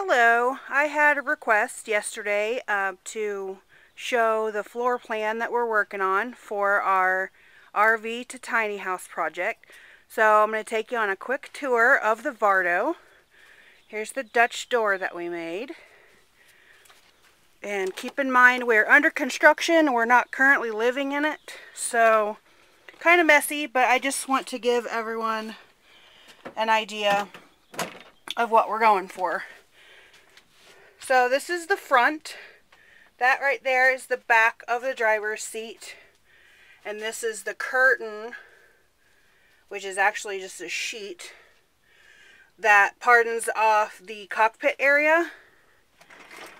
Hello, I had a request yesterday uh, to show the floor plan that we're working on for our RV to tiny house project. So I'm going to take you on a quick tour of the Vardo. Here's the Dutch door that we made. And keep in mind we're under construction, we're not currently living in it. So kind of messy, but I just want to give everyone an idea of what we're going for. So this is the front. That right there is the back of the driver's seat. And this is the curtain, which is actually just a sheet that pardons off the cockpit area.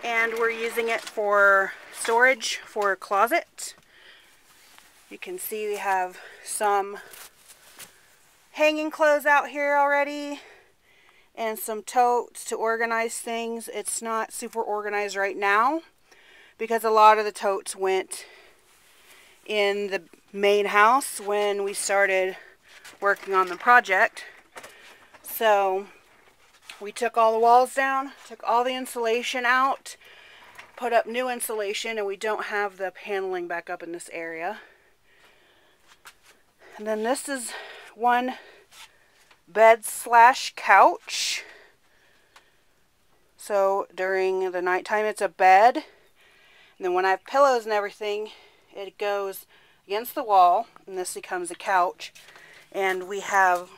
And we're using it for storage for a closet. You can see we have some hanging clothes out here already and some totes to organize things. It's not super organized right now because a lot of the totes went in the main house when we started working on the project. So we took all the walls down, took all the insulation out, put up new insulation, and we don't have the paneling back up in this area. And then this is one bed slash couch. So during the nighttime it's a bed. And then when I have pillows and everything, it goes against the wall. And this becomes a couch. And we have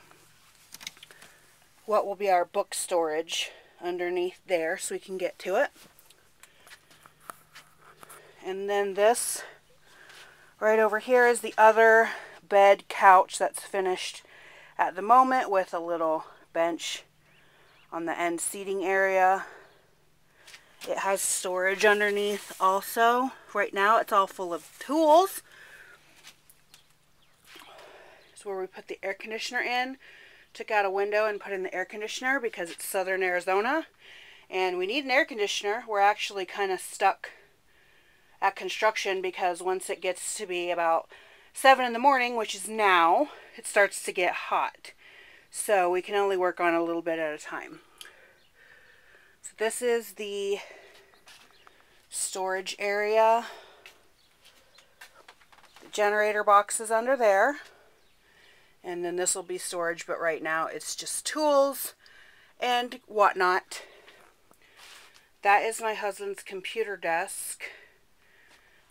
what will be our book storage underneath there so we can get to it. And then this right over here is the other bed couch that's finished at the moment with a little bench on the end seating area. It has storage underneath also. Right now it's all full of tools. It's where we put the air conditioner in. Took out a window and put in the air conditioner because it's southern Arizona. And we need an air conditioner. We're actually kind of stuck at construction because once it gets to be about 7 in the morning, which is now, it starts to get hot. So we can only work on a little bit at a time. So this is the storage area. The generator box is under there. And then this will be storage, but right now it's just tools and whatnot. That is my husband's computer desk.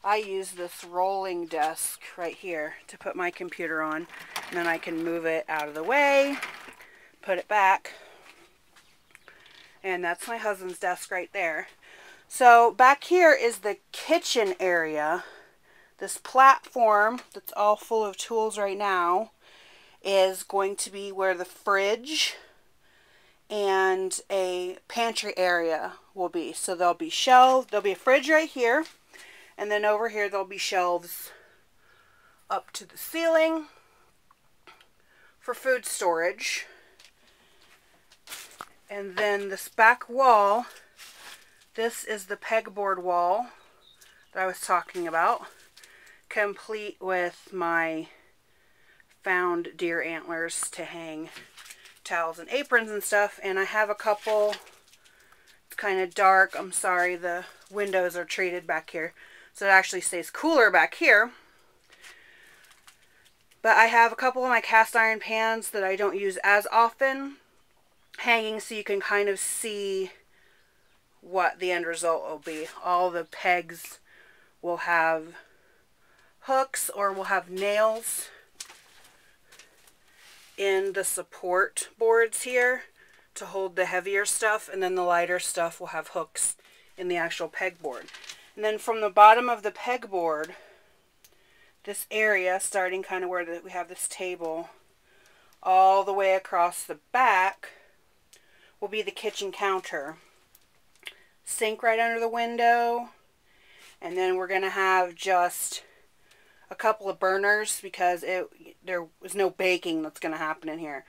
I use this rolling desk right here to put my computer on. And then I can move it out of the way, put it back. And that's my husband's desk right there. So back here is the kitchen area. This platform that's all full of tools right now is going to be where the fridge and a pantry area will be. So there'll be shelves. There'll be a fridge right here. And then over here there'll be shelves up to the ceiling for food storage. And then this back wall, this is the pegboard wall that I was talking about, complete with my found deer antlers to hang towels and aprons and stuff. And I have a couple, it's kind of dark, I'm sorry, the windows are treated back here. So it actually stays cooler back here. But I have a couple of my cast iron pans that I don't use as often hanging so you can kind of see what the end result will be. All the pegs will have hooks or will have nails in the support boards here to hold the heavier stuff and then the lighter stuff will have hooks in the actual pegboard. And then from the bottom of the pegboard, this area, starting kind of where the, we have this table, all the way across the back, will be the kitchen counter. Sink right under the window. And then we're going to have just a couple of burners because it there was no baking that's going to happen in here.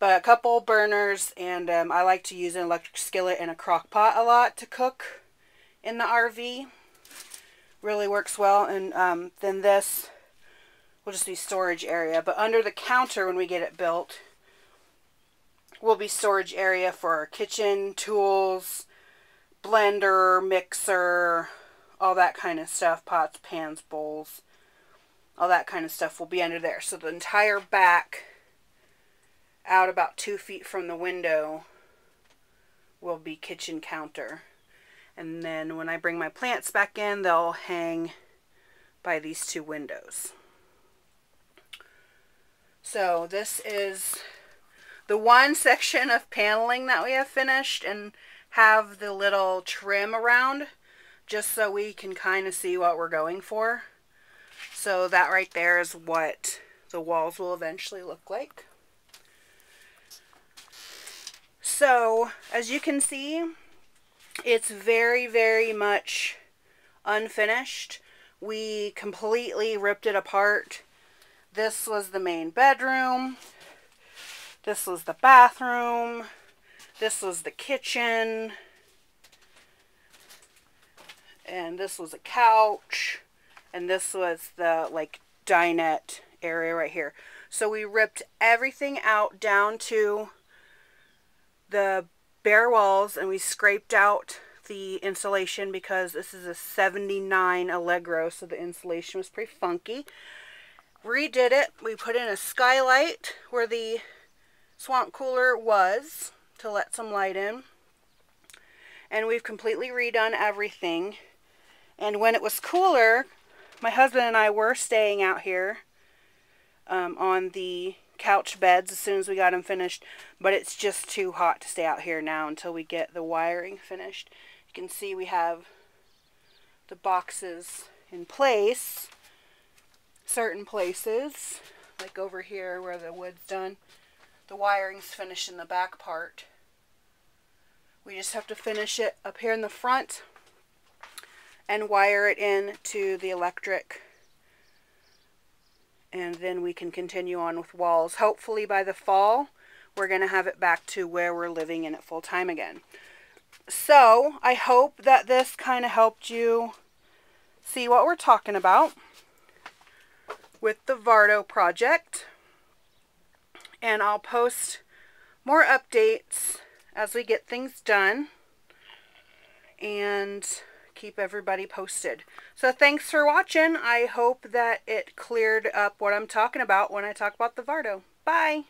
But a couple burners and um, I like to use an electric skillet and a crock pot a lot to cook in the RV really works well. And um, then this will just be storage area. But under the counter when we get it built will be storage area for our kitchen, tools, blender, mixer, all that kind of stuff, pots, pans, bowls, all that kind of stuff will be under there. So the entire back out about two feet from the window will be kitchen counter. And then when I bring my plants back in, they'll hang by these two windows. So this is the one section of paneling that we have finished and have the little trim around just so we can kind of see what we're going for. So that right there is what the walls will eventually look like. So, as you can see, it's very, very much unfinished. We completely ripped it apart. This was the main bedroom. This was the bathroom. This was the kitchen. And this was a couch. And this was the, like, dinette area right here. So we ripped everything out down to the bare walls and we scraped out the insulation because this is a 79 Allegro so the insulation was pretty funky. Redid it. We put in a skylight where the swamp cooler was to let some light in. And we've completely redone everything. And when it was cooler, my husband and I were staying out here um, on the couch beds as soon as we got them finished. But it's just too hot to stay out here now until we get the wiring finished. You can see we have the boxes in place. Certain places, like over here where the wood's done, the wiring's finished in the back part. We just have to finish it up here in the front and wire it in to the electric and then we can continue on with walls. Hopefully by the fall, we're going to have it back to where we're living in it full time again. So, I hope that this kind of helped you see what we're talking about with the Vardo project. And I'll post more updates as we get things done. And keep everybody posted. So thanks for watching. I hope that it cleared up what I'm talking about when I talk about the Vardo. Bye!